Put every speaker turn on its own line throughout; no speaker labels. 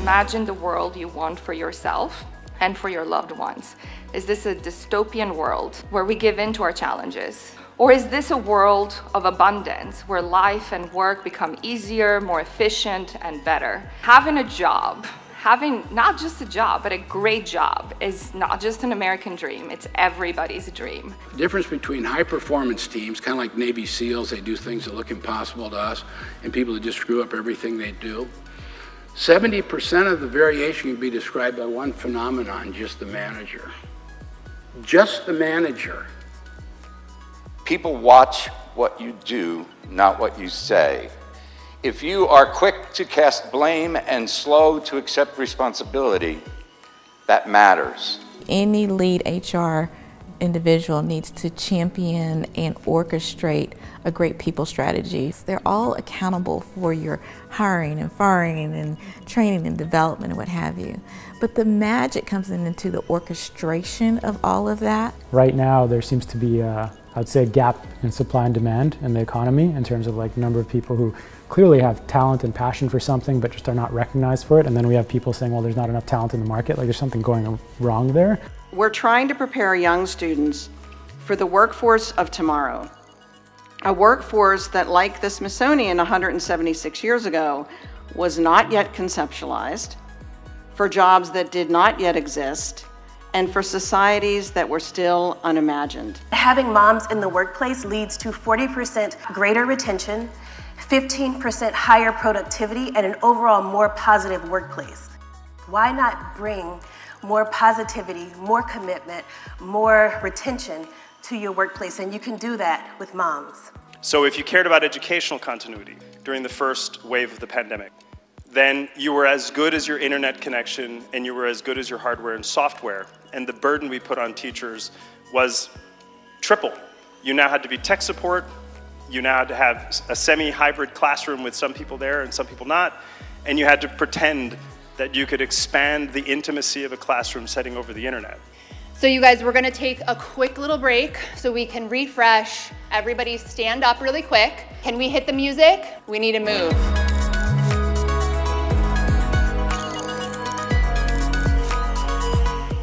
Imagine the world you want for yourself and for your loved ones. Is this a dystopian world where we give in to our challenges? Or is this a world of abundance where life and work become easier, more efficient, and better? Having a job, having not just a job, but a great job is not just an American dream, it's everybody's dream.
The difference between high performance teams, kind of like Navy SEALs, they do things that look impossible to us, and people that just screw up everything they do. 70% of the variation can be described by one phenomenon, just the manager. Just the manager.
People watch what you do, not what you say. If you are quick to cast blame and slow to accept responsibility, that matters.
Any lead HR individual needs to champion and orchestrate a great people strategy. They're all accountable for your hiring and firing and training and development and what have you. But the magic comes in into the orchestration of all of that.
Right now there seems to be a I'd say a gap in supply and demand in the economy in terms of like number of people who clearly have talent and passion for something but just are not recognized for it and then we have people saying well there's not enough talent in the market like there's something going wrong there.
We're trying to prepare young students for the workforce of tomorrow. A workforce that like the Smithsonian 176 years ago was not yet conceptualized, for jobs that did not yet exist, and for societies that were still unimagined.
Having moms in the workplace leads to 40% greater retention, 15% higher productivity, and an overall more positive workplace. Why not bring more positivity, more commitment, more retention to your workplace? And you can do that with moms.
So if you cared about educational continuity during the first wave of the pandemic, then you were as good as your internet connection and you were as good as your hardware and software. And the burden we put on teachers was triple. You now had to be tech support, you now had to have a semi-hybrid classroom with some people there and some people not, and you had to pretend that you could expand the intimacy of a classroom setting over the internet.
So you guys, we're gonna take a quick little break so we can refresh. Everybody stand up really quick. Can we hit the music? We need to move.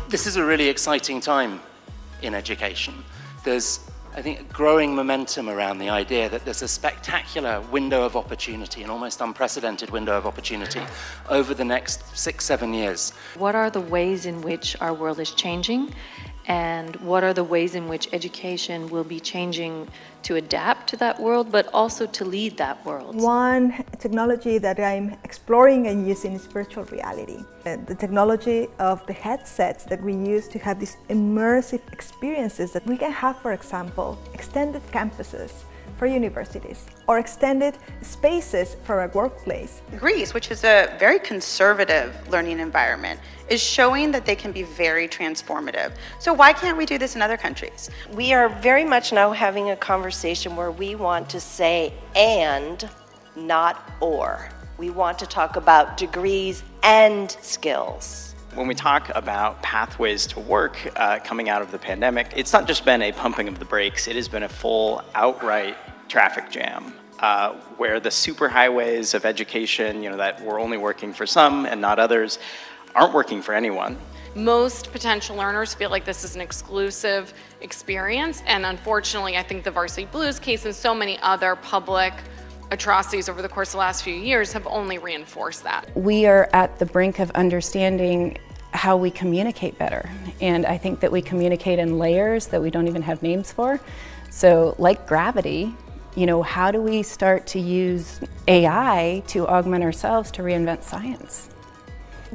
This is a really exciting time in education. There's, I think, growing momentum around the idea that there's a spectacular window of opportunity, an almost unprecedented window of opportunity over the next six, seven years.
What are the ways in which our world is changing and what are the ways in which education will be changing to adapt to that world, but also to lead that world.
One technology that I'm exploring and using is virtual reality. Uh, the technology of the headsets that we use to have these immersive experiences that we can have, for example, extended campuses for universities or extended spaces for a workplace.
Greece, which is a very conservative learning environment, is showing that they can be very transformative. So why can't we do this in other countries?
We are very much now having a conversation where we want to say and, not or. We want to talk about degrees and skills.
When we talk about pathways to work uh, coming out of the pandemic, it's not just been a pumping of the brakes, it has been a full outright traffic jam. Uh, where the superhighways of education, you know, that were only working for some and not others, aren't working for anyone.
Most potential learners feel like this is an exclusive experience, and unfortunately, I think the Varsity Blues case and so many other public atrocities over the course of the last few years have only reinforced that.
We are at the brink of understanding how we communicate better, and I think that we communicate in layers that we don't even have names for. So, like gravity, you know, how do we start to use AI to augment ourselves to reinvent science?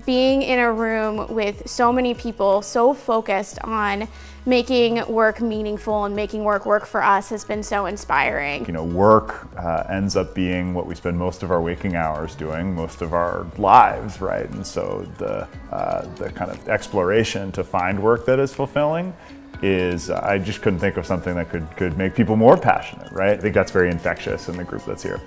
Being in a room with so many people so focused on making work meaningful and making work work for us has been so inspiring.
You know, work uh, ends up being what we spend most of our waking hours doing, most of our lives, right? And so the, uh, the kind of exploration to find work that is fulfilling is I just couldn't think of something that could, could make people more passionate, right? I think that's very infectious in the group that's here.